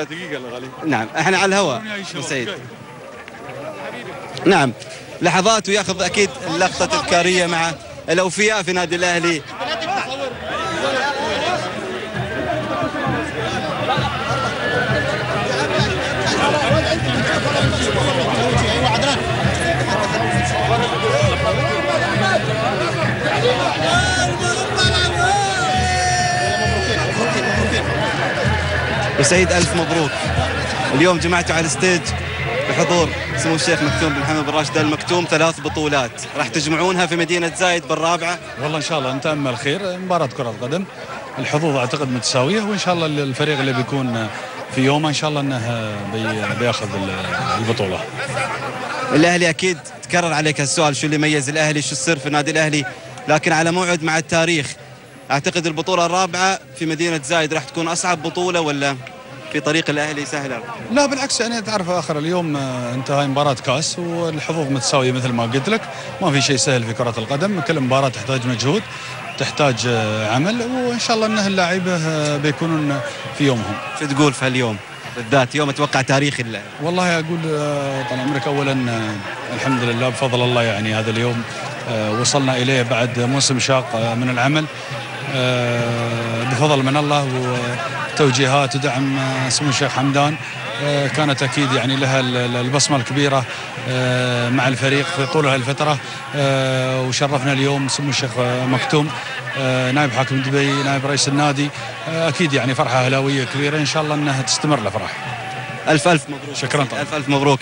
دقيقة الغالي نعم إحنا على الهواء. سعيد نعم لحظات وياخذ أكيد اللقطة التذكارية مع الأوفياء في نادي الأهلي. بو سعيد ألف مبروك. اليوم جمعتوا على ال stage بحضور سمو الشيخ مكتوم بن محمد بن راشد آل مكتوم ثلاث بطولات. راح تجمعونها في مدينة زايد بالرابعة. والله إن شاء الله نتامل خير مباراة كرة قدم الحظوظ أعتقد متساوية وإن شاء الله الفريق اللي بيكون في يومه إن شاء الله إنه بي- بياخذ البطولة. الأهلي أكيد تكرر عليك السؤال شو اللي يميز الأهلي شو السر في النادي الأهلي؟ لكن على موعد مع التاريخ أعتقد البطولة الرابعة في مدينة زايد راح تكون أصعب بطولة ولا في طريق الأهلي سهله لا بالعكس يعني تعرف آخر اليوم آه، انتهى مباراة كاس والحظوظ متساوية مثل ما قلت لك. ما في شيء سهل في كرة القدم. كل مباراة تحتاج مجهود تحتاج آه، عمل وإن شاء الله إن اللاعيبه آه، بيكونون في يومهم. شو تقول في اليوم بالذات يوم أتوقع تاريخي الاهلي والله أقول طال عمرك اولا الحمد لله بفضل الله يعني هذا اليوم وصلنا إليه بعد موسم شاق من العمل. بفضل من الله وتوجيهات ودعم آه، سمو الشيخ حمدان. آه، كانت أكيد يعني لها ال- ال- البصمة الكبيرة آه، مع الفريق في طول هالفتره آه، وشرفنا اليوم سمو الشيخ آه، مكتوم آه، نائب حاكم دبي نائب رئيس النادي. آه، أكيد يعني فرحة أهلاوية كبيرة. إن شاء الله إنها تستمر الافراح ألف ألف مبروك. شكراً طبعاً. ألف ألف مبروك.